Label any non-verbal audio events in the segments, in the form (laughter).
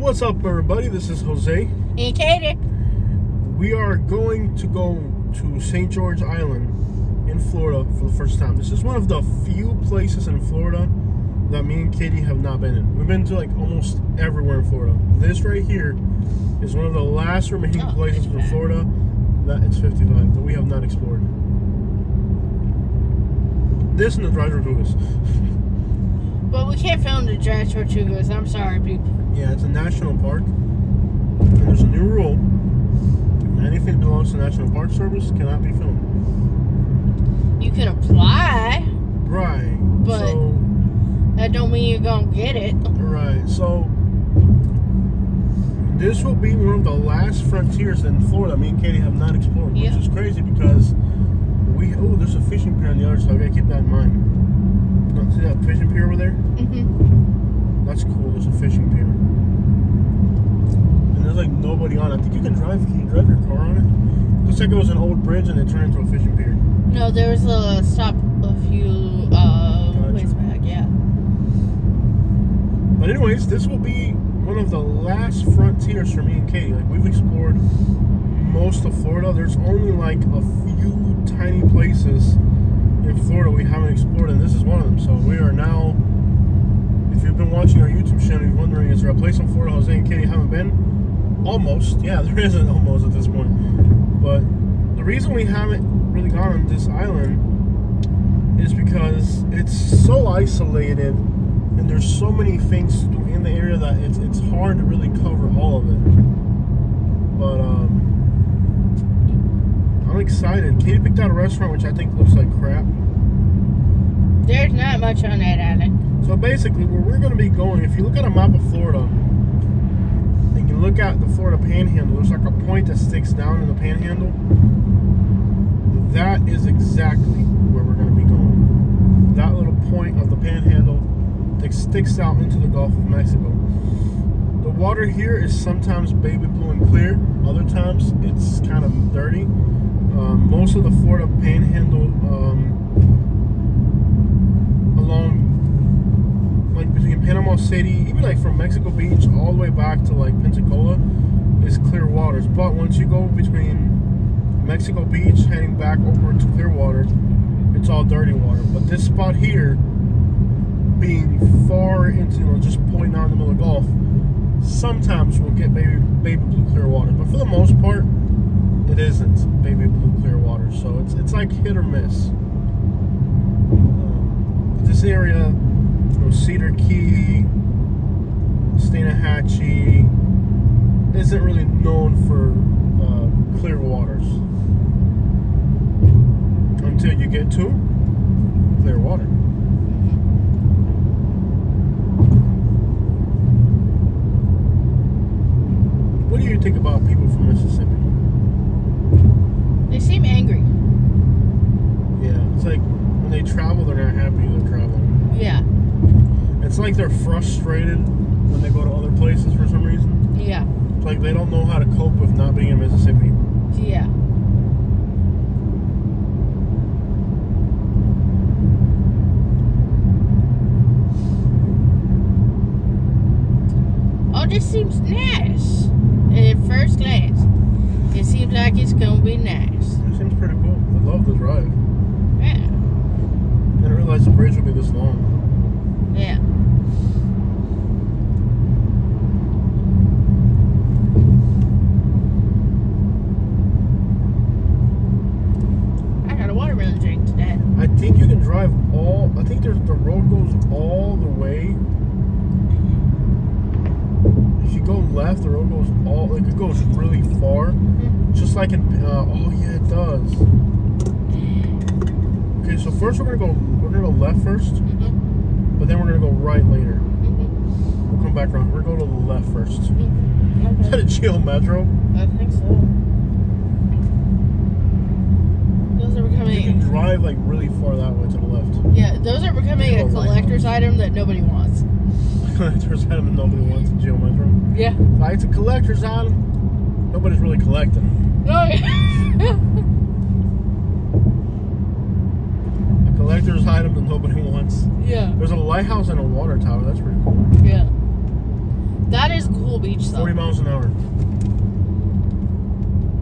What's up, everybody? This is Jose. And Katie. We are going to go to St. George Island in Florida for the first time. This is one of the few places in Florida that me and Katie have not been in. We've been to like almost everywhere in Florida. This right here is one of the last remaining Oh, places in Florida that it's 55 that we have not explored. This and the Dry Tortugas. (laughs) But we can't film the Dry Tortugas. I'm sorry, people. Yeah, it's a national park. And there's a new rule. Anything that belongs to the National Park Service cannot be filmed. You can apply. Right. But- so That don't mean you're gonna get it. right. So this will be one of the last frontiers in Florida me and Katie have not explored, Yeah. which is crazy because we oh there's a fishing pier on the other side. I gotta keep that in mind. Look, See that fishing pier over there? Mm-hmm. That's cool. There's a fishing pier. And there's like nobody on it. I think you can drive. Can you drive your car on it? Looks like it was an old bridge and it turned into a fishing pier. No, there was a stop a few uh Gotcha. ways back. Yeah. But anyways, this will be one of the last frontiers for me and Katie. Like we've explored most of Florida. There's only like a few tiny places in Florida we haven't explored, and this is one of them. So we are now. If you've been watching our YouTube channel, you're wondering, is there a place in Florida Jose and Katie haven't been? Almost, yeah, (laughs) there is an almost at this point. But the reason we haven't really gone on this island is because it's so isolated and there's so many things in the area that it's it's hard to really cover all of it. But um, I'm excited. Katie picked out a restaurant which I think looks like crap. There's not much on that island. So basically, where we're going to be going, if you look at a map of Florida, and you look at the Florida Panhandle, there's like a point that sticks down in the Panhandle. That is exactly where we're going to be going. That little point of the Panhandle that sticks out into the Gulf of Mexico. The water here is sometimes baby blue and clear. Other times it's kind of dirty. Um, most of the Florida Panhandle um, along like between Panama City, even like from Mexico Beach all the way back to like Pensacola, is clear waters. But once you go between Mexico Beach heading back over to Clearwater, it's all dirty water. But this spot here, being far into you know, just point out in the middle of the Gulf, sometimes we'll get baby baby blue clear water. But for the most part, it isn't baby blue clear water. So it's it's like hit or miss. Um, this area, you know, Cedar Key, Steinhatchee, isn't really known for uh, clear waters until you get to clear water. What do you think about people from Mississippi? They seem angry. Yeah, it's like when they travel, they're not happy they're traveling. Yeah. It's like they're frustrated when they go to other places for some reason. Yeah. It's like they don't know how to cope with not being in Mississippi. Yeah. Oh, this seems nice. At first glance, it seems like it's gonna be nice. It seems pretty cool. I love the drive. Realize the bridge would be this long. Yeah. I got a watermelon drink today. I think you can drive all. I think there's the road goes all the way. If you go left, the road goes all like it goes really far. Just like in. Uh, oh yeah, it does. Okay, first we're gonna go. We're gonna go left 1st Mm-hmm. but then we're gonna go right later. Mm-hmm. We'll come back around. We're gonna go to the left first. Is that a Geo Metro? I think so. Those are becoming. You can drive like really far that way to the left. yeah, those are becoming a right. (laughs) collector's item that nobody wants. collector's item and nobody wants a Geo Metro. Yeah. Like, it's a collector's item. Nobody's really collecting. Oh yeah. (laughs) A collector's item that nobody (laughs) wants. yeah. There's a lighthouse and a water tower. That's pretty cool. Yeah. That is cool. beach though. 40 miles an hour.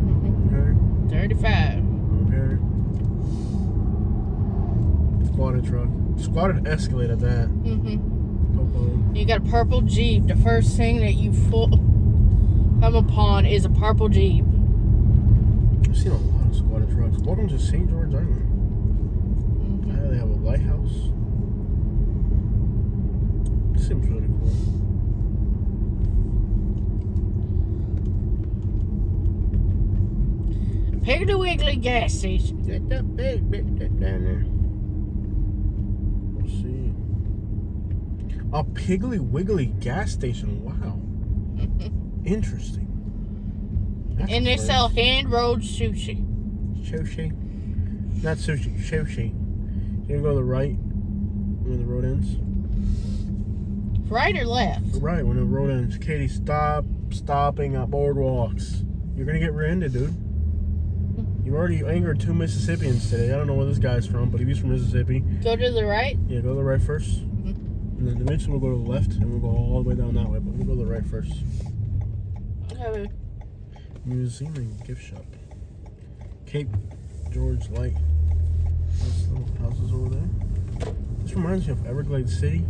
Mhm. Okay. 35. Okay. Squatted truck. Squatted Escalade at that. hmm Popo. You got a purple Jeep. The first thing that you full come upon is a purple Jeep. I've seen a lot of squatted trucks. Welcome to St. George Island. Lighthouse. Seems really cool. Piggly Wiggly gas station. Get that big bit down there. Let's see. A Piggly Wiggly gas station. Wow. (laughs) Interesting. That's And they a sell hand rolled sushi. Sushi. Not sushi, sushi. You gonna go to the right when the road ends? Right or left? Right when the road ends. Katie, stop stopping at boardwalks. You're gonna get rear-ended, dude. You've already angered two Mississippians today. I don't know where this guy's from, but he's from Mississippi, Go to the right. yeah, go to the right 1st mm-hmm. And then eventually we'll go to the left and we'll go all the way down that way, but we'll go to the right first. Okay. Museum and gift shop. Cape George Light. Houses over there. This reminds me of Everglades City,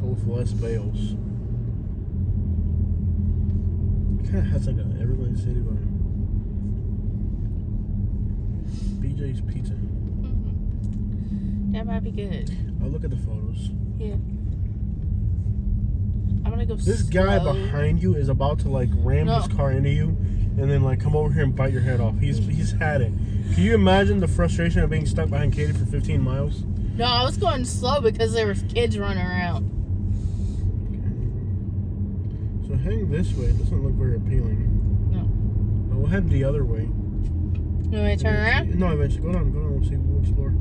but with less bales. It kind of has like an Everglades City vibe. BJ's Pizza. Mhm. That might be good. I'll look at the photos. Yeah. I'm gonna go. This guy behind you is about to like ram No. his car into you, and then like come over here and bite your head off. He's he's had it. Can you imagine the frustration of being stuck behind Katie for 15 miles? No, I was going slow because there was kids running around. So heading this way doesn't look very appealing. No. But we'll head the other way. You want me to turn around? No, eventually. Go down, go down. We'll see. We'll explore.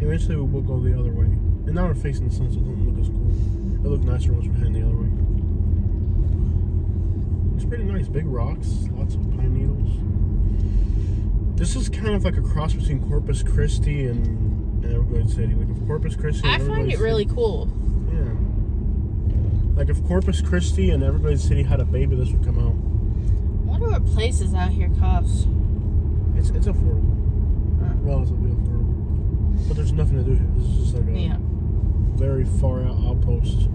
Eventually, we'll go the other way. And now we're facing the sun, so it doesn't look as cool. It look nicer once we're heading the other way. It's pretty nice. Big rocks, lots of pine needles. This is kind of like a cross between Corpus Christi and, and Everglades City. Like if Corpus Christi. I find it really City- cool. Yeah. Like if Corpus Christi and Everglades City had a baby, this would come out. I wonder what places out here cost. It's it's affordable, Uh, relatively affordable. But there's nothing to do here. This is just like a Yeah. Very far out outpost.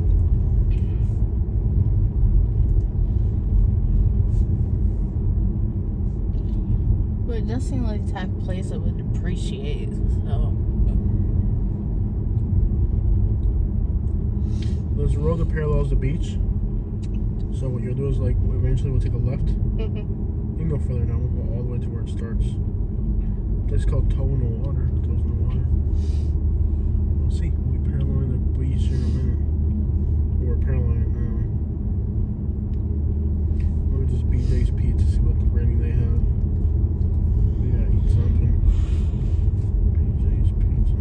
But it does seem like the type of place that would appreciate. So. There's a road that parallels the beach. So what you'll do is like eventually we'll take a left. Mm -hmm. You can go further down. We'll go all the way to where it starts. Place called Toe in the Water. Toes in the water. We'll see. We'll be paralleling the beach here in a minute. Or we're paralleling it now. Look at this BJ's Pizza. See what the rating they have. We gotta eat something. BJ's Pizza.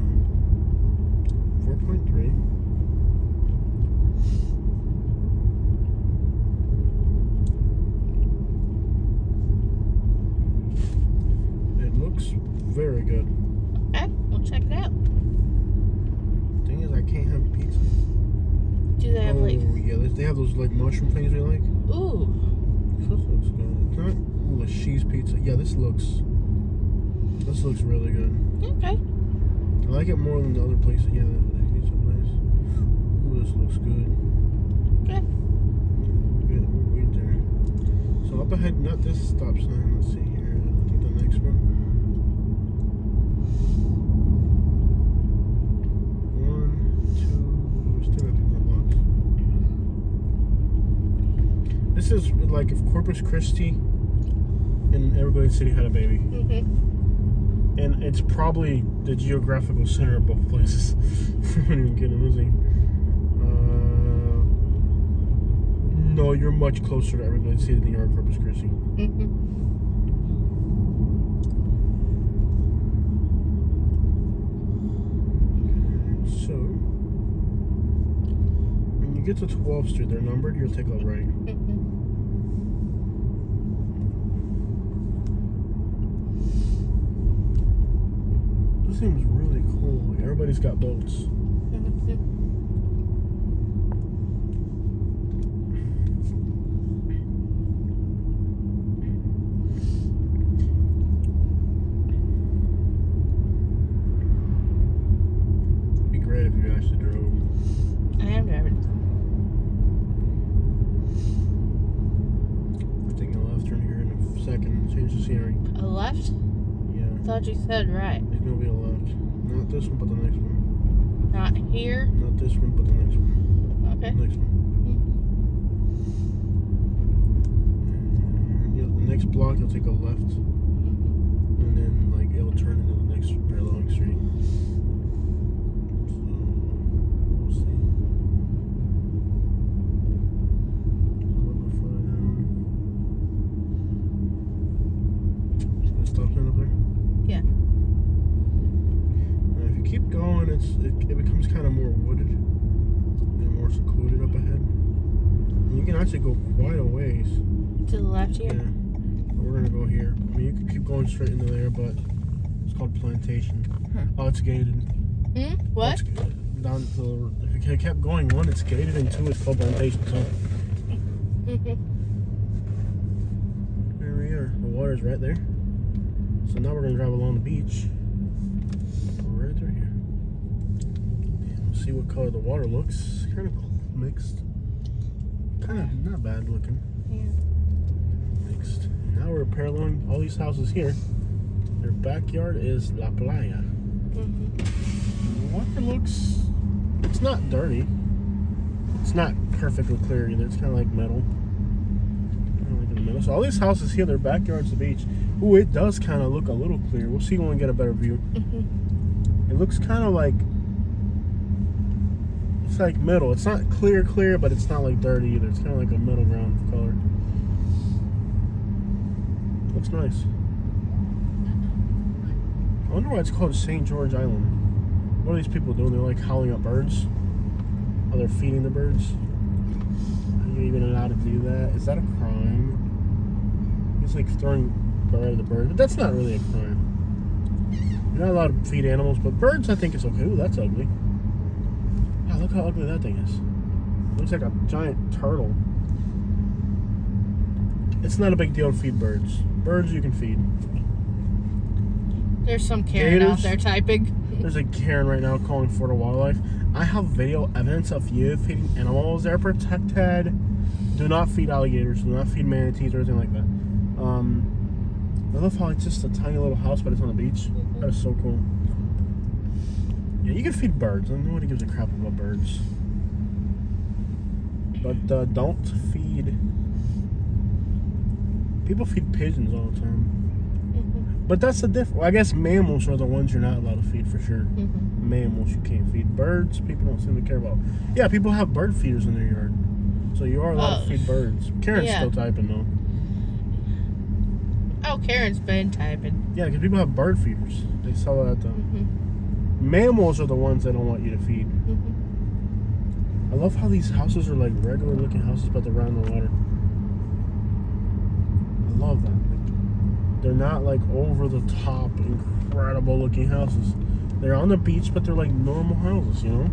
4.3. It looks very good. Okay, we'll check it out. Thing is, I can't have pizza. Do they have like. oh yeah, they- they have those like mushroom things we like. Ooh. This looks good. It's not ooh, a cheese pizza. Yeah, this looks. This looks really good. Okay. I like it more than the other places. Yeah, the, the pizza place. Ooh, this looks good. Okay. Good, wait there. So up ahead, not this stop sign. Let's see here. I think the next one. One, two. Still got three more blocks. This is like if Corpus Christi and Everglades City had a baby, hmm and it's probably the geographical center of both places. I'm not even kidding, he? Uh, no, you're much closer to Everglades City than you are Corpus Christi. hmm So, when you get to 12th Street, they're numbered, you'll take a right. seems really cool. Like everybody's got boats. be great if you actually drove. I am driving. I think a left turn here in a second. Change the scenery. A left? Yeah. I thought you said right. There's gonna be a left. Not this one, but the next one. Not here. Not this one, but the next one. Okay. Next one. And, yeah, the next block, you'll take a left, and then like it'll turn into the next paralleling street. So we'll see. A little bit further down. See the stop sign up there? Yeah. And if you keep going, it's it, it becomes kind of more wooded and more secluded up ahead. And you can actually go quite a ways. To the left here. But We're gonna go here. I mean, you can keep going straight into there, but it's called plantation. Oh, it's gated. Hmm? What? Down to the, if you kept going, one, it's gated, and two, it's called plantation. So (laughs) here we are. The water's right there. So now we're gonna drive along the beach. Right through here. And we'll see what color the water looks. Kind of mixed. Kind of not bad looking. Yeah. And now we're paralleling all these houses here. Their backyard is La Playa. Mhm. Water looks. It's not dirty. It's not perfectly clear either. It's kind of like metal. Kind of like in the middle. So all these houses here, their backyard's the beach. Ooh, it does kind of look a little clear. We'll see when we get a better view. Mhm. It looks kind of like. It's like middle. It's not clear, clear, but it's not like dirty either. It's kind of like a middle ground of color. Looks nice. I wonder why it's called St. George Island. What are these people doing? They're like howling at birds. Are they're feeding the birds. Are you even allowed to do that? Is that a crime? It's like throwing bread at the bird, but that's not really a crime. You're not allowed to feed animals, but birds, I think it's okay. Ooh, that's ugly. Look how ugly that thing is. Looks like a giant turtle. It's not a big deal to feed birds. Birds you can feed. There's some Karen out there typing. There's a Karen right now calling Florida Wildlife. I have video evidence of you feeding animals. They're protected. Do not feed alligators. Do not feed manatees or anything like that. Um, I love how it's just a tiny little house, but it's on the beach. That is so cool. Yeah, you can feed birds. Nobody gives a crap about birds. But uh, don't feed. People feed pigeons all the time. Mhm. But that's the difference. I guess mammals are the ones you're not allowed to feed for sure. Mhm. Mammals you can't feed. Birds, people don't seem to care about. Yeah, people have bird feeders in their yard. So you are allowed Oh. to feed birds. Karen's Yeah. still typing though. Oh, Karen's been typing. Yeah, because people have bird feeders. They sell that at the. Mhm. Mammals are the ones they don't want you to feed. Mhm. I love how these houses are like regular looking houses, but they're right on the water. I love that. Like, they're not like over the top, incredible looking houses. They're on the beach, but they're like normal houses, you know?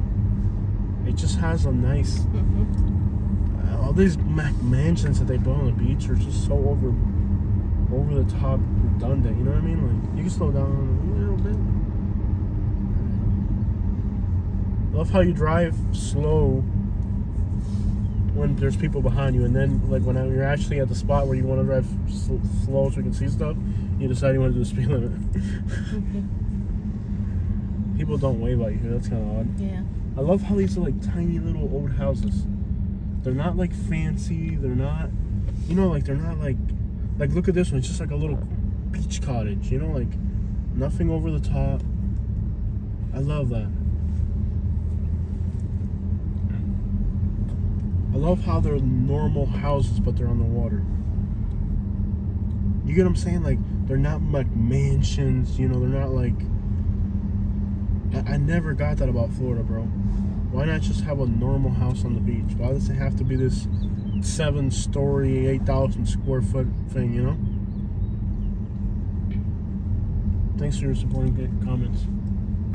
It just has a nice. Mhm. All these McMansions that they build on the beach are just so over over the top redundant, you know what I mean? Like, you can slow down a little bit. I love how you drive slow when there's people behind you, and then like when you're actually at the spot where you want to drive sl- slow so you can see stuff, you decide you want to do the speed (laughs) limit. (laughs) people don't wave at you here. That's kind of odd. Yeah. I love how these are like tiny little old houses. They're not like fancy. They're not, you know, like they're not like, like look at this one. It's just like a little beach cottage. You know, like nothing over the top. I love that. I love how they're normal houses, but they're on the water. You get what I'm saying? Like they're not like mansions. You know, they're not like. I, I never got that about Florida, bro. Why not just have a normal house on the beach? Why does it have to be this seven story, 8,000 square foot thing, you know? Thanks for your supporting comments.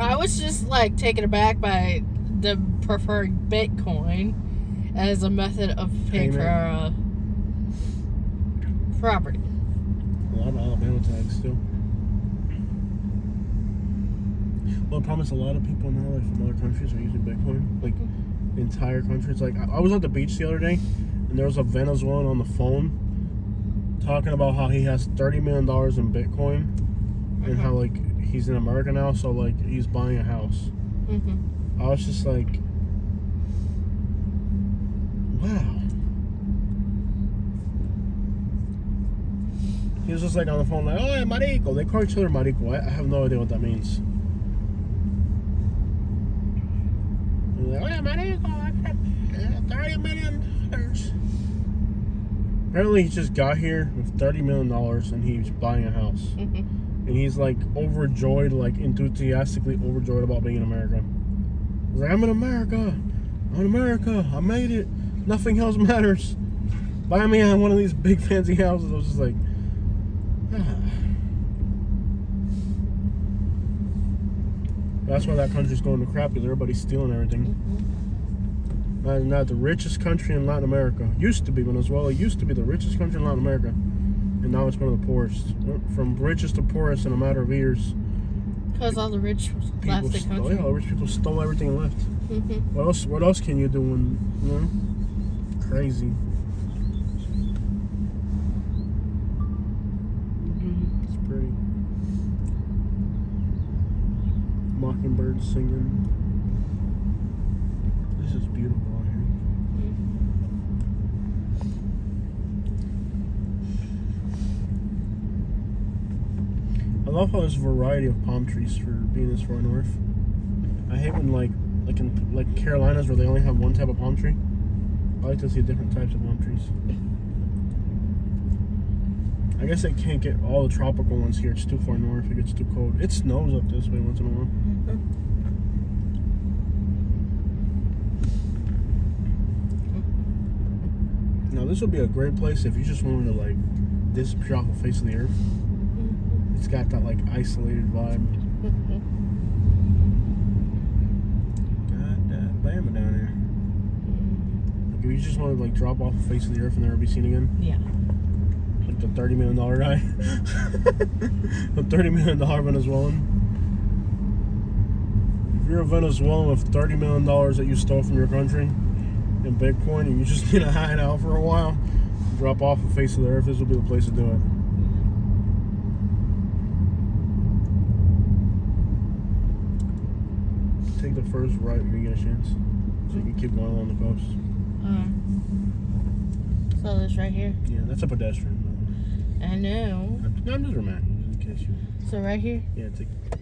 I was just like taken aback by the preferred Bitcoin as a method of paying for uh, property. A lot of Alabama tags still. Well, I promise a lot of people now, like from other countries, are using Bitcoin. Like entire countries. Like I, I was at the beach the other day, and there was a Venezuelan on the phone, talking about how he has thirty million dollars in Bitcoin and how like he's in America now, so like he's buying a house. Mm-hmm. I was just like, wow. He was just like on the phone, like, oh, yeah, marico. They call each other marico. I, I have no idea what that means. Like, oh, yeah, marico. I got uh, $30 million. Apparently, he just got here with $30 million and he's buying a house. (laughs) And he's like overjoyed, like enthusiastically overjoyed about being in America. He's like, I'm in America. I'm in America. I made it. Nothing else matters. Buy me on one of these big fancy houses. I was just like. That's why that country's going to crap because everybody's stealing everything. Mm-hmm. Not, not the richest country in Latin America. Used to be Venezuela. Used to be the richest country in Latin America, and now it's one of the poorest. From richest to poorest in a matter of years. Because all the rich left People the stole, country. yeah, all rich people stole everything and left. Mm-hmm. What else? What else can you do when you know? Crazy. Mm-hmm. It's pretty. Mockingbirds singing. This is beautiful out here. I love how there's a variety of palm trees for being this far north. I hate when like like in like Carolinas where they only have one type of palm tree. I like to see different types of palm trees. I guess they can't get all the tropical ones here. It's too far north. It gets too cold. It snows up this way once in a while. Now this would be a great place if you just wanted to like disappear off the face of the earth. Mm-hmm. It's got that like isolated vibe. God damn, Bama down here. Like if you just want to like drop off the face of the earth and never be seen again, Yeah. like the thirty million dollar guy, (laughs) the thirty million dollar Venezuelan. If you're a Venezuelan with thirty million dollars that you stole from your country in Bitcoin and you just need to hide out for a while, drop off the face of the earth, this will be the place to do it. Take the first right when you get a chance. So you can keep going along the coast. Um, so this right here. Yeah, that's a pedestrian. I know. I'm, I'm just reminding you, just in case you. So right here. Yeah, take, take a minute.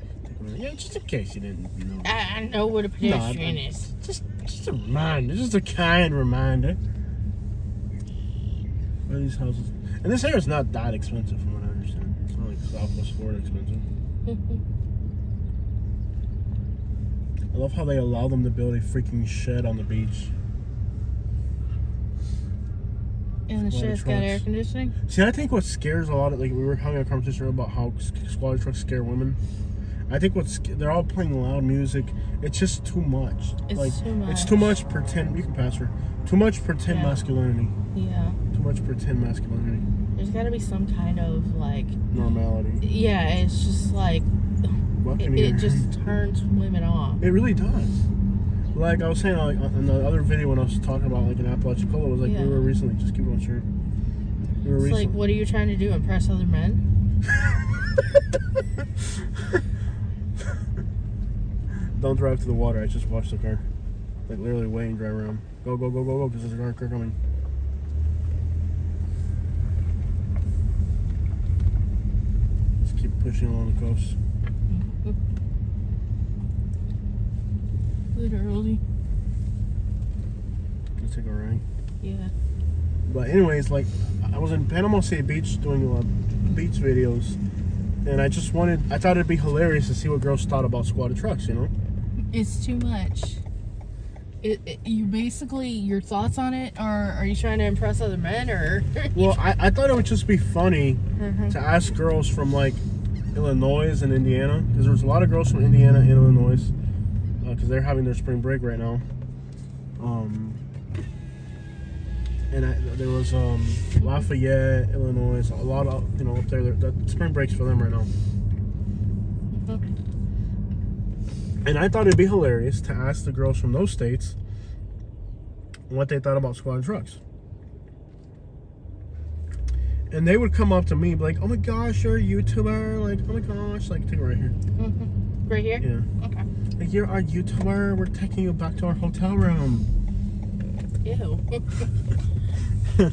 Yeah, just in case you didn't know. I, I know what a No, pedestrian I- is. Just, just a reminder. Just a kind reminder. Where these houses? And this area is not that expensive, from what I understand. It's not like Southwest Florida expensive. (laughs) I love how they allow them to build a freaking shed on the beach. and the shed's got air conditioning. See, I think what scares a lot of like we were having a conversation about how squatter trucks scare women. I think what's they're all playing loud music. It's just too much. It's like too it's too much. much pretend. You can pass her. Too much pretend Yeah. masculinity. Yeah. Too much pretend masculinity. There's got to be some kind of like. Normality. Yeah, it's just like it, it just turns women off. It really does. Like I was saying, like on the other video when I was talking about like an Apalachicola, it was like Yeah. we were recently. Just keep on straight. We were It's like, what are you trying to do? Impress other men? (laughs) Don't drive to the water. I just watched the car. Like literally wait and drive around. Go, go, go, go, go, because there's a car, coming. Just keep pushing along the coast. (laughs) Literally. Let's take a right. Yeah. But anyways, like I was in Panama City Beach doing uh, beach videos, and I just wanted, I thought it'd be hilarious to see what girls thought about squatted trucks. You know? It's too much. It, it- you basically your thoughts on it are are you trying to impress other men or (laughs) Well, I, I thought it would just be funny Mhm. to ask girls from like Illinois and Indiana, because there's a lot of girls from Indiana and Illinois, because they're having their spring break right now. Um, and I, there was um, Lafayette, Illinois, a lot of you know up there. The spring breaks for them right now. And I thought it'd be hilarious to ask the girls from those states what they thought about squad trucks. and they would come up to me be like, "Oh my gosh, you're a YouTuber!" Like, "Oh my gosh!" Like, take it right here. Mhm. Right here? Yeah. Okay. Like, you're our YouTuber. We're taking you back to our hotel room. Ew. (laughs)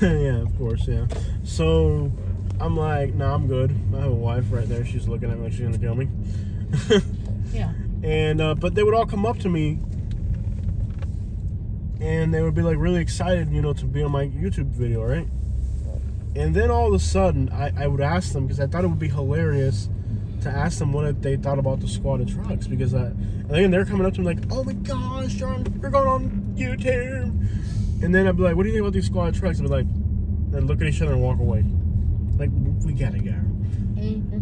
yeah, of course, yeah. So I'm like, nah, I'm good. I have a wife right there. She's looking at me like she's gonna kill me. (laughs) yeah. and uh, but they would all come up to me, and they would be like really excited, you know, to be on my YouTube video, right? And then all of a sudden, I, I would ask them because I thought it would be hilarious to ask them what they thought about the squad of trucks because I, and then they're coming up to me like, oh my gosh, John, you're going on YouTube. And then I'd be like, what do you think about these squad trucks? I'd be like, and look at each other and walk away. Like, we gotta go.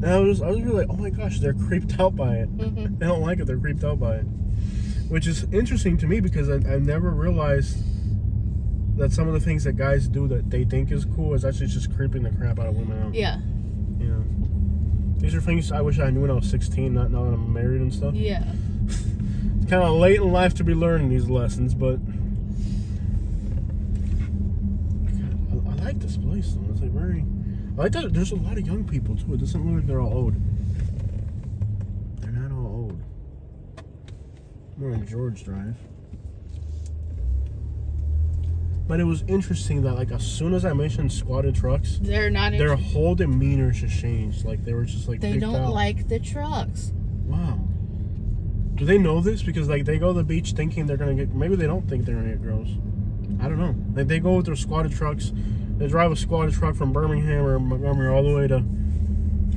And I was, I was really like, oh my gosh, they're creeped out by it. Mhm. They don't like it, they're creeped out by it. Which is interesting to me because I, I never realized that some of the things that guys do that they think is cool is actually just creeping the crap out of women out. Yeah. Know? These are things I wish I knew when I was 16, not now that I'm married and stuff. Yeah. It's kind of late in life to be learning these lessons, but I, I like this place though. It's like very. I that there's a lot of young people too. It doesn't look like they're all old. They're not all old. We're on George Drive. But it was interesting that like as soon as I mentioned squatted trucks, They're not their whole demeanor just changed. Like they were just like they don't out. like the trucks. Wow. Do they know this? Because like they go to the beach thinking they're gonna get. Maybe they don't think they're gonna get girls. I don't know. Like they go with their squatted trucks. They drive a squatted truck from Birmingham or Montgomery all the way to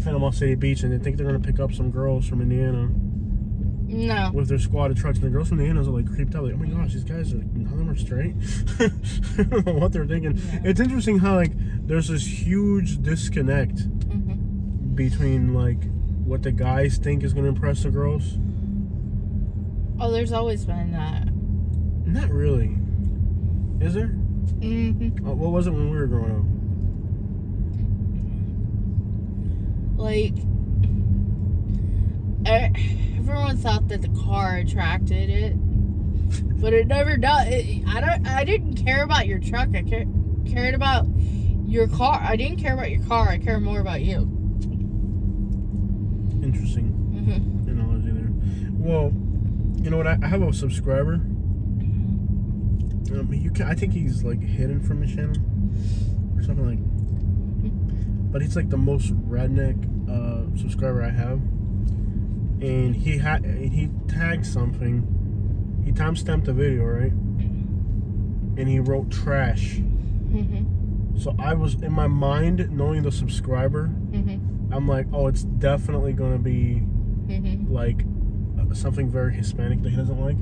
Panama City Beach, and they think they're gonna pick up some girls from Indiana No. with their squad of trucks. And the girls from Indiana are like creeped out. Like, oh my gosh, these guys are none of them are straight. (laughs) I don't know what they're thinking. Yeah. It's interesting how like there's this huge disconnect hmm between like what the guys think is gonna impress the girls. Oh, there's always been that. Not really. Is there? Hmm Uh, what was it when we were growing up? Like, everyone thought that the car attracted it, but it never does. It, I don't. I didn't care about your truck. I ca- cared about your car. I didn't care about your car. I care more about you. Interesting hmm analogy there. Well, you know what? I, I have a subscriber. Um, you can, I think he's like hidden from his channel or something like. But he's like the most redneck uh, subscriber I have, and he had he tagged something. He time stamped a video, right? And he wrote trash. hmm So I was in my mind knowing the subscriber. hmm I'm like, oh, it's definitely gonna be hmm like something very Hispanic that he doesn't like.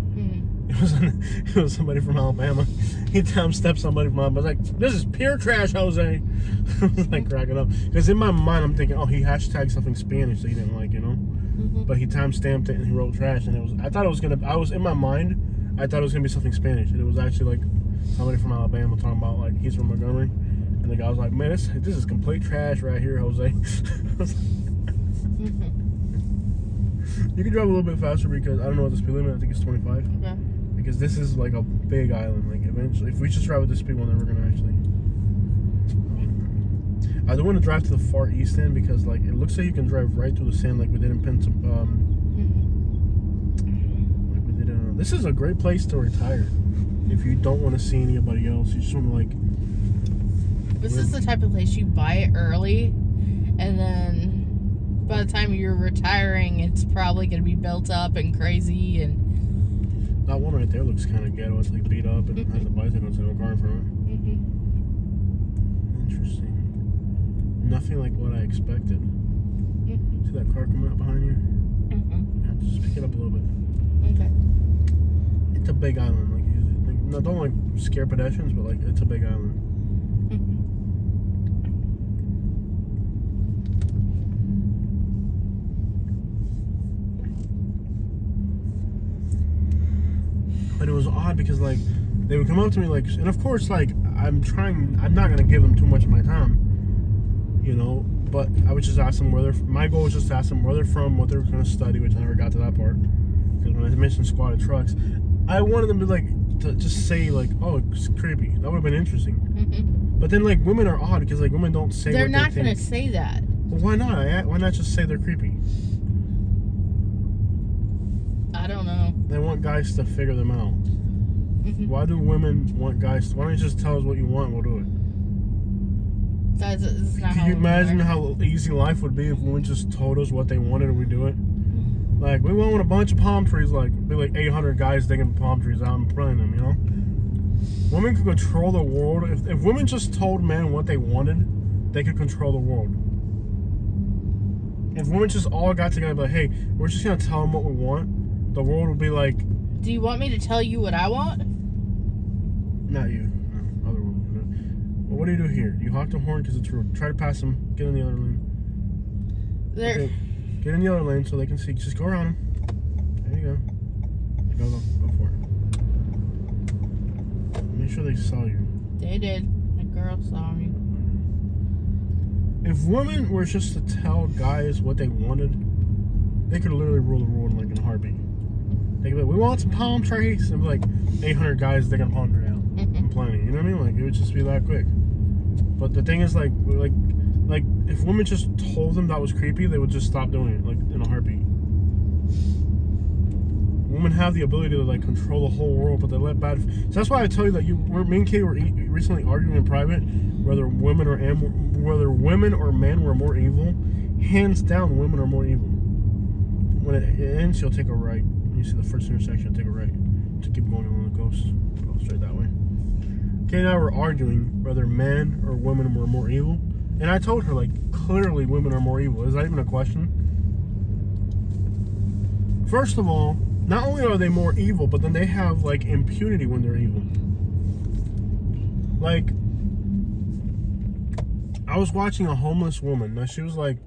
It was it was somebody from Alabama. He time stepped somebody from Alabama. I was like, this is pure trash, Jose. (laughs) I was like cracking up because in my mind I'm thinking, oh, he hashtagged something Spanish that he didn't like, you know. hmm But he time stamped it and he wrote trash, and it was. I thought it was gonna. I was in my mind. I thought it was gonna be something Spanish, and it was actually like somebody from Alabama talking about like he's from Montgomery, and the guy was like, man, this this is complete trash right here, Jose. I was (laughs) like, hmm You can drive a little bit faster because I don't know what the speed limit. I think it's 25. Okay. Because this is like a big island. Like eventually, if we just drive at this speed, we're never gonna actually. I don't want to drive to the far east end because like it looks like you can drive right through the sand like we did in Pensacola. Um, hmm like we did. Uh, this is a great place to retire. If you don't want to see anybody else, you just want to like. This is the type of place you buy it early, and then by the time you're retiring, it's probably going to be built up and crazy. And That one right there looks kind of ghetto. It's like beat up and has a bicycle of a car in front. Mhm. Interesting. Nothing like what I expected. Mhm. See that car coming up behind you? Mhm. Yeah, just pick it up a little bit. Okay. It's a big island. Like, like no, don't like scare pedestrians, but like it's a big island. But it was odd because like they would come up to me like, and of course like I'm trying. I'm not gonna give them too much of my time, you know. But I would just ask them where they're. My goal was just to ask them where they're from, what they're gonna study, which I never got to that part. Because when I mentioned squatted trucks, I wanted them to like, to just say like, "Oh, it's creepy." That would have been interesting. Mhm. But then like women are odd because like women don't say. They're not they gonna say that. Well, why not? Why not just say they're creepy? I don't know. They want guys to figure them out. Mhm. Why do women want guys? To, why don't you just tell us what you want? We'll do it. That's, that's not Can you imagine works. how easy life would be if women just told us what they wanted and we do it? Like we want a bunch of palm trees, like be like 800 guys digging palm trees out and planting them. You know, women could control the world. If, if women just told men what they wanted, they could control the world. If women just all got together, and like, hey, we're just gonna tell them what we want, the world will be like, Do you want me to tell you what I want? not you, no, other women. But what do you do here? You honk the horn because it's rude. Try to pass them. Get in the other lane. There. Okay, Get in the other lane so they can see. Just go around them. There you go. Go, go, go for it. Make sure they saw you. They did. The girl saw me. If women were just to tell guys what they wanted, they could literally rule the world like in a heartbeat. They could be like, we want some palm trees. And be like 800 guys digging palm tree out. Plenty. You know what I mean? Like, it would just be that quick. But the thing is, like, like, like, if women just told them that was creepy, they would just stop doing it, like, in a heartbeat. Women have the ability to like control the whole world, but they let bad. So that's why I tell you that you, we're, me and Katie were e- recently arguing in private whether women or am, whether women or men were more evil. Hands down, women are more evil. When it ends, you'll take a right. You see the first intersection, take a right to keep going along the coast. Go straight that way. Katie and I were arguing whether men or women were more evil, and I told her like clearly women are more evil. Is that even a question? First of all, not only are they more evil, but then they have like impunity when they're evil. Like, I was watching a homeless woman. Now she was like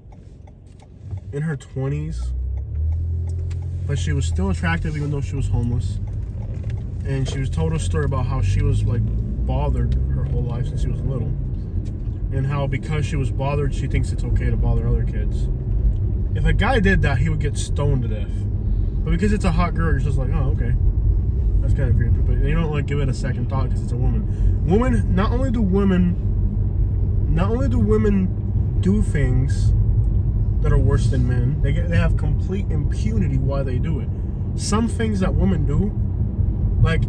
in her twenties, but she was still attractive even though she was homeless. And she was told a story about how she was like bothered her whole life since she was little, and how because she was bothered, she thinks it's okay to bother other kids. If a guy did that, he would get stoned to death. But because it's a hot girl, you're just like, oh, okay. That's kind of creepy. But you don't like give it a second thought because it's a woman. Women, not only do women, not only do women do things that are worse than men, they get they have complete impunity why they do it. Some things that women do, like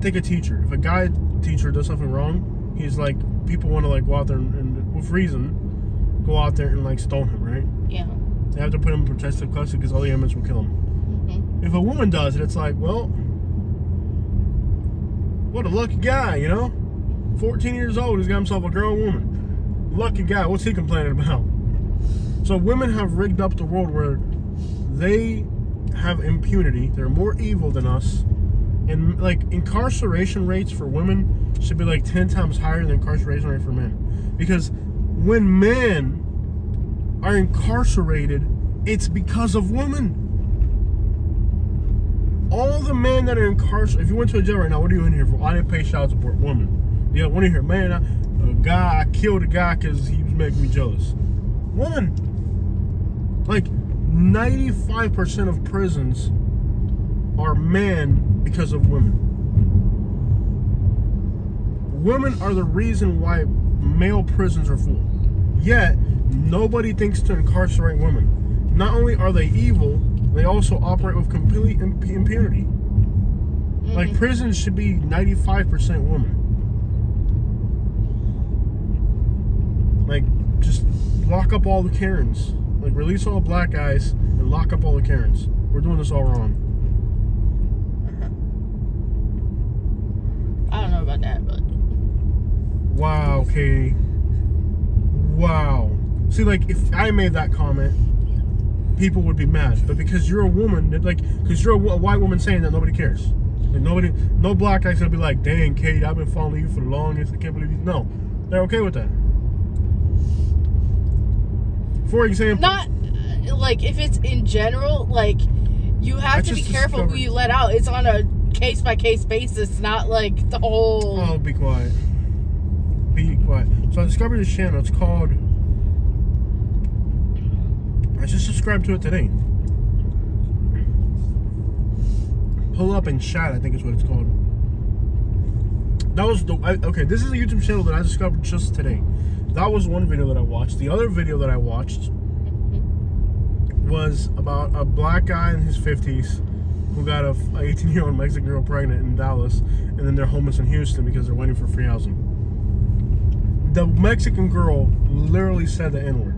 take a teacher. If a guy teacher does something wrong, he's like people want to like go out there and, and with reason, go out there and like stone him, right? Yeah. They have to put him in protective custody because all the evidence will kill him. hmm If a woman does it, it's like, well, what a lucky guy, you know? 14 years old, he's got himself a grown woman. Lucky guy, what's he complaining about? So women have rigged up the world where they have impunity. They're more evil than us. And like incarceration rates for women should be like 10 times higher than incarceration rate for men. Because when men are incarcerated, it's because of women all the men that are incarcerated, if you went to a jail right now, what are you in here for? I didn't pay child support. Woman. Yeah, what do you hear? Man, I, a guy, I killed a guy because he was making me jealous. Woman. Like, 95% of prisons are men because of women. Women are the reason why male prisons are full. Yet, nobody thinks to incarcerate women. Not only are they evil, they also operate with complete imp- impunity. Like mm-hmm. prisons should be 95% women. Like just lock up all the Karens. Like release all black guys and lock up all the Karens. We're doing this all wrong. Uh-huh. I don't know about that, but Wow, Katie. Wow. See, like if I made that comment, people would be mad. But because you're a woman, like because you're a, a white woman saying that, nobody cares. Like nobody, no black guy's gonna be like, "Dang, Kate, I've been following you for the longest. I can't believe you." No, they're okay with that. For example, not like if it's in general. Like you have to be careful who you let out. It's on a case by case basis, not like the whole. oh, be quiet. Be quiet. So I discovered this channel. It's called. I just subscribed to it today. Pull up and chat. I think is what it's called. That was the I, okay. This is a YouTube channel that I discovered just today. That was one video that I watched. The other video that I watched was about a black guy in his fifties who got a 18 year old Mexican girl pregnant in Dallas, and then they're homeless in Houston because they're waiting for free housing. The Mexican girl literally said the N word.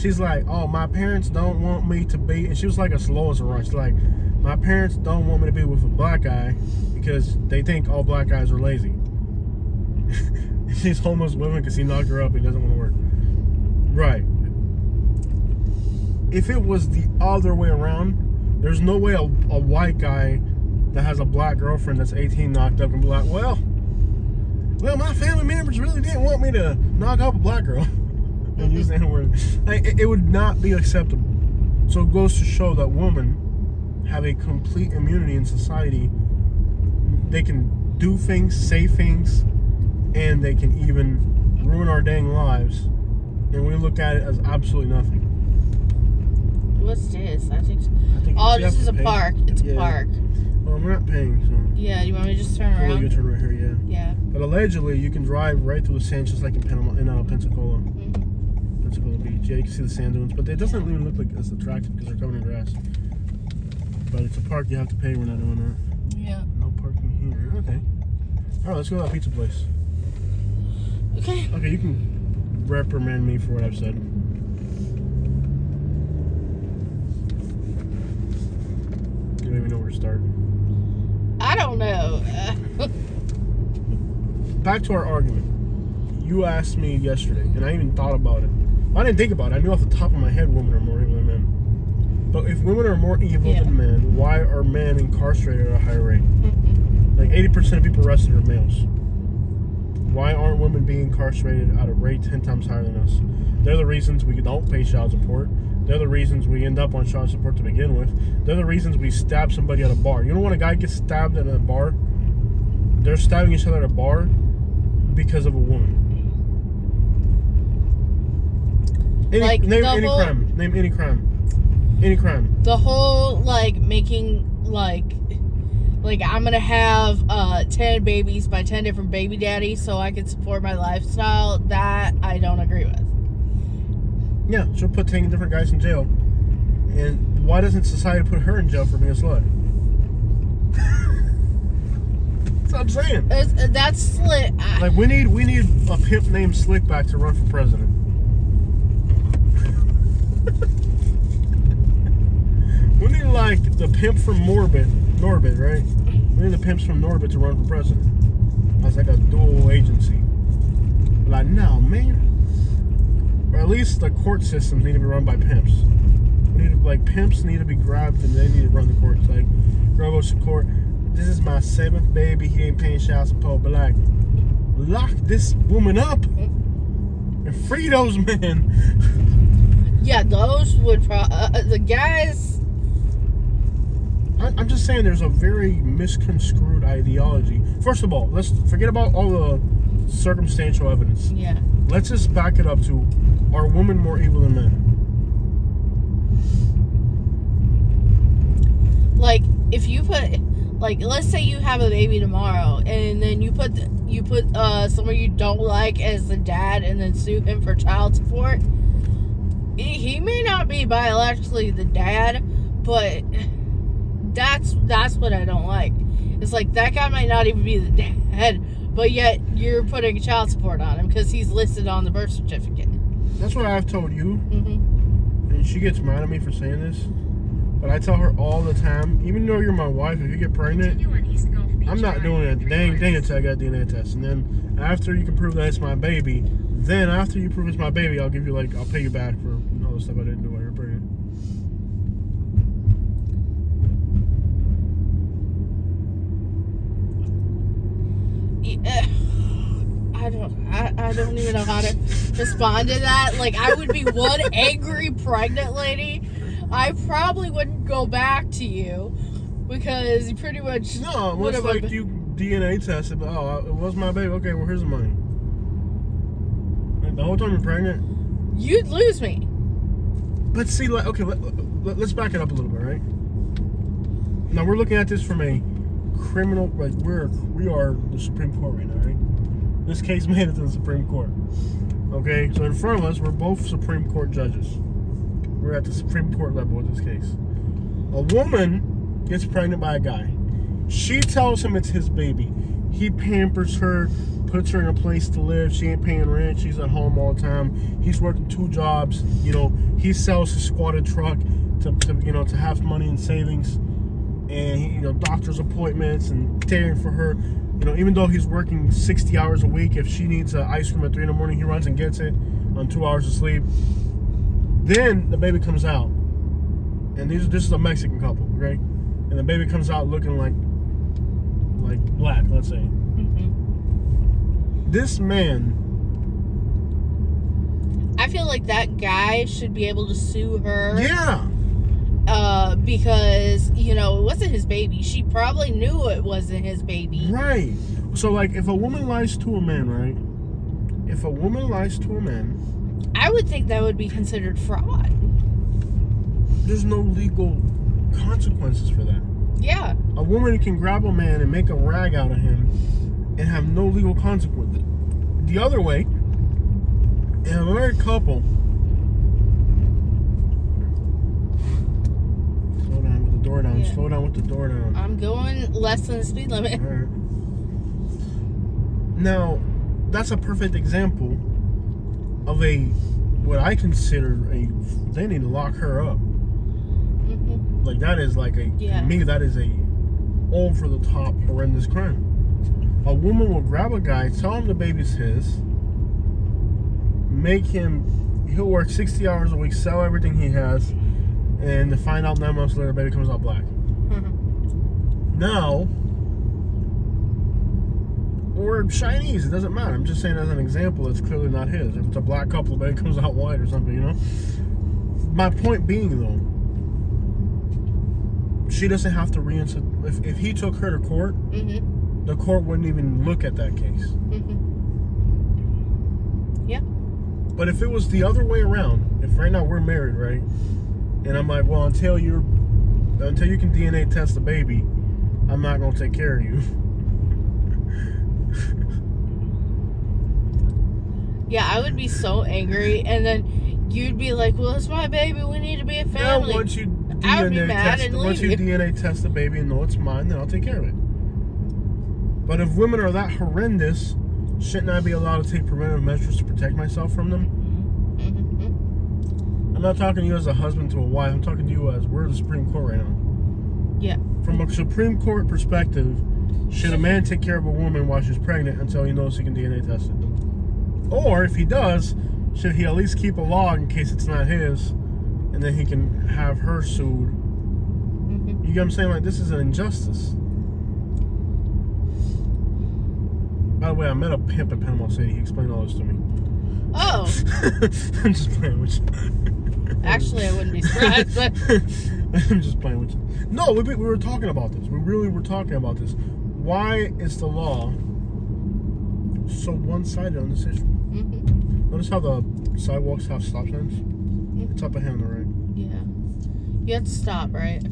She's like, "Oh, my parents don't want me to be," and she was like as slow as a run. She's like, "My parents don't want me to be with a black guy because they think all black guys are lazy." (laughs) She's homeless woman because he knocked her up. He doesn't want to work. Right. If it was the other way around, there's no way a, a white guy that has a black girlfriend that's 18 knocked up and be like, "Well, well, my family members really didn't want me to knock up a black girl." (laughs) and use the N word. Like, it, it would not be acceptable. So it goes to show that women have a complete immunity in society. They can do things, say things, and they can even ruin our dang lives. And we look at it as absolutely nothing. What's this? I think. I think Oh, this is a pay. park. It's Yeah. a park. Well, we're not paying, so. Yeah. You want me to just turn Well, you around? turn right here, yeah. Yeah. But allegedly, you can drive right through the sand just like in Panama, in uh, Pensacola. Mhm. Pensacola Beach. Yeah, you can see the sand dunes, but it doesn't even look like it's attractive because they're covered in grass. But it's a park you have to pay. We're not doing that. Yeah. No parking here. Okay. All right, let's go to that pizza place. Okay. Okay, you can reprimand me for what I've said. You don't even know where to start. I don't know. (laughs) Back to our argument. You asked me yesterday, and I even thought about it. I didn't think about it. I knew off the top of my head women are more evil than men. But if women are more evil Yeah. than men, why are men incarcerated at a higher rate? (laughs) Like 80% of people arrested are males. Why aren't women being incarcerated at a rate 10 times higher than us? They're the reasons we don't pay child support. They're the reasons we end up on child support to begin with. They're the reasons we stab somebody at a bar. You know when a guy gets stabbed at a bar? They're stabbing each other at a bar because of a woman. Any, Like, name any whole- crime. Name any crime. Any crime. the whole like making like like I'm gonna have uh 10 babies by 10 different baby daddies so I can support my lifestyle. That I don't agree with. Yeah, she'll put 10 different guys in jail. And why doesn't society put her in jail for being a slut? (laughs) That's what I'm saying. It's, that's slit. I, Like we need we need a pimp named Slickback to run for president. (laughs) we need like the pimp from Morbid, Norbit, right? We need the pimps from Norbit to run for president. That's like a dual agency. But Like, no, man. Or at least the court systems need to be run by pimps. We need to, like pimps need to be grabbed and they need to run the courts. Like, girl goes to court. This is my seventh baby. He ain't paying child support, but like, lock this woman up and free those men. (laughs) yeah, those would pro- uh, uh, the guys. I, I'm just saying, there's a very misconstrued ideology. First of all, let's forget about all the circumstantial evidence. Yeah. Let's just back it up to: Are women more evil than men? like if you put like let's say you have a baby tomorrow and then you put you put uh someone you don't like as the dad and then sue him for child support he, he may not be biologically the dad but that's that's what i don't like it's like that guy might not even be the dad but yet you're putting child support on him because he's listed on the birth certificate That's what I've told you, hmm and she gets mad at me for saying this. But I tell her all the time, even though you're my wife, if you get pregnant, I'm not doing a dang thing until I got a DNA test. And then after you can prove that it's my baby, then after you prove it's my baby, I'll give you like I'll pay you back for all the stuff I didn't do while you're pregnant. Yeah, I don't I, I don't even know how to respond to that. Like I would be one (laughs) angry pregnant lady. I probably wouldn't go back to you because you pretty much No, once have like you DNA tested, but oh, it was my baby. Okay, well here's the money. Like, the whole time you're pregnant. you'd lose me. But see, like, okay, let, let, let's back it up a little bit, right? Now we're looking at this from a criminal. Like we're we are the Supreme Court right now, right? This case made it to the Supreme Court. Okay, so in front of us, we're both Supreme Court judges. We're at the Supreme Court level with this case. A woman gets pregnant by a guy. She tells him it's his baby. He pampers her, puts her in a place to live. She ain't paying rent. She's at home all the time. He's working two jobs. You know, he sells his squatted truck to, to you know to have money in savings, and you know doctor's appointments and caring for her. You know, even though he's working 60 hours a week, if she needs an ice cream at three in the morning, he runs and gets it on two hours of sleep. Then the baby comes out, and these this is a Mexican couple, right? And the baby comes out looking like like black, let's say. Mhm. This man, I feel like that guy should be able to sue her. yeah, Uh, because you know it wasn't his baby. She probably knew it wasn't his baby. right. So like, if a woman lies to a man, right? If a woman lies to a man, I would think that would be considered fraud. there's no legal consequences for that. Yeah. A woman can grab a man and make a rag out of him and have no legal consequences. The other way, in a married couple, slow down with the door down, Yeah. slow down with the door down. I'm going less than the speed limit. Now, that's a perfect example of a what I consider a they need to lock her up. Mhm. Like that is like a Yeah. me that is a over the top horrendous crime. A woman will grab a guy, tell him the baby's his, make him he'll work sixty hours a week, sell everything he has, and to find out nine months later baby comes out black. Mhm. Now or Chinese, it doesn't matter. I'm just saying as an example, it's clearly not his. If it's a black couple, the baby comes out white or something, you know? My point being though, she doesn't have to reinstate. If, if he took her to court, Mhm. the court wouldn't even look at that case. Mhm. Yeah. But if it was the other way around, if right now we're married, right, and I'm like, well, until you're, until you can DNA test the baby, I'm not gonna take care of you. (laughs) Yeah, I would be so angry, and then you'd be like, "Well, it's my baby. We need to be a family. Yeah, family." once you I would be DNA test, once you DNA test the baby and know it's mine, then I'll take care of it. But if women are that horrendous, shouldn't I be allowed to take preventive measures to protect myself from them? I'm not talking to you as a husband to a wife. I'm talking to you as we're the Supreme Court right now. Yeah. From a Supreme Court perspective, should a man take care of a woman while she's pregnant until he knows he can DNA test it? Or if he does, should he at least keep a log in case it's not his, and then he can have her sued? Mhm. You get what I'm saying? Like this is an injustice. By the way, I met a pimp in Panama City. He explained all this to me. Oh, (laughs) I'm just playing with you. Actually, I wouldn't be surprised. But (laughs) I'm just playing with you. No, we, we were talking about this. We really were talking about this. Why is the law so one-sided on this issue? Mhm. Notice how the sidewalks have stop signs? It's up ahead on the right. yeah, you have to stop, right?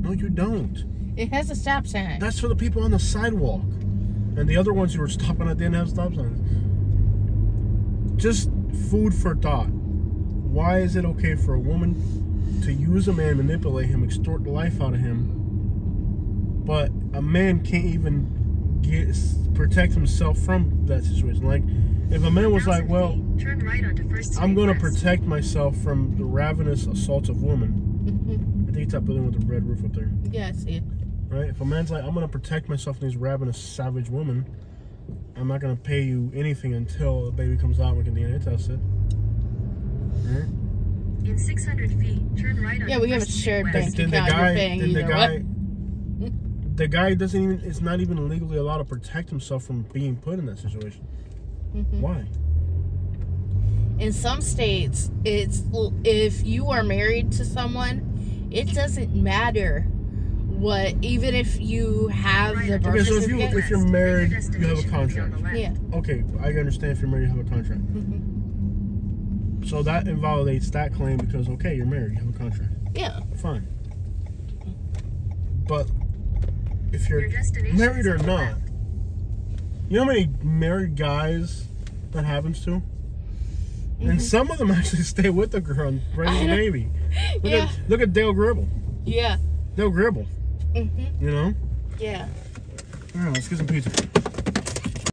No, you don't. It has a stop sign. That's for the people on the sidewalk. And the other ones you were stopping at didn't have stop signs. Just food for thought. Why is it okay for a woman to use a man, manipulate him, extort the life out of him, but a man can't even get protect himself from that situation? Like, if a man was like, "Well, turn right onto First I'm going to protect myself from the ravenous assaults of women,". (laughs) I think it's that building with the red roof up there. Yeah, I see it. right? If a man's like, I'm gonna protect myself from these ravenous, savage women, I'm not gonna pay you anything until the baby comes out and we can DNA test it. Right? In 600 feet, turn right onto Yeah, we have a shared West. bank Then the account. You're guy, paying then the either guy, the guy doesn't even. It's not even legally allowed to protect himself from being put in that situation. Mhm. Why? In some states, it's if you are married to someone, it doesn't matter what, even if you have the birth Okay, so if you if you're married, you have a contract. yeah. Okay, I understand if you're married, you have a contract. Mhm. So that invalidates that claim because okay, you're married, you have a contract. Yeah. Fine. But if if you're Your married or not. You know how many married guys that happens to? Mhm. And some of them (laughs) actually stay with the girl and raise I a know. baby. Look Yeah. at look at Dale Gribble. Yeah. Dale Gribble, Mm -hmm. you know? Yeah. Alright, let's get some pizza.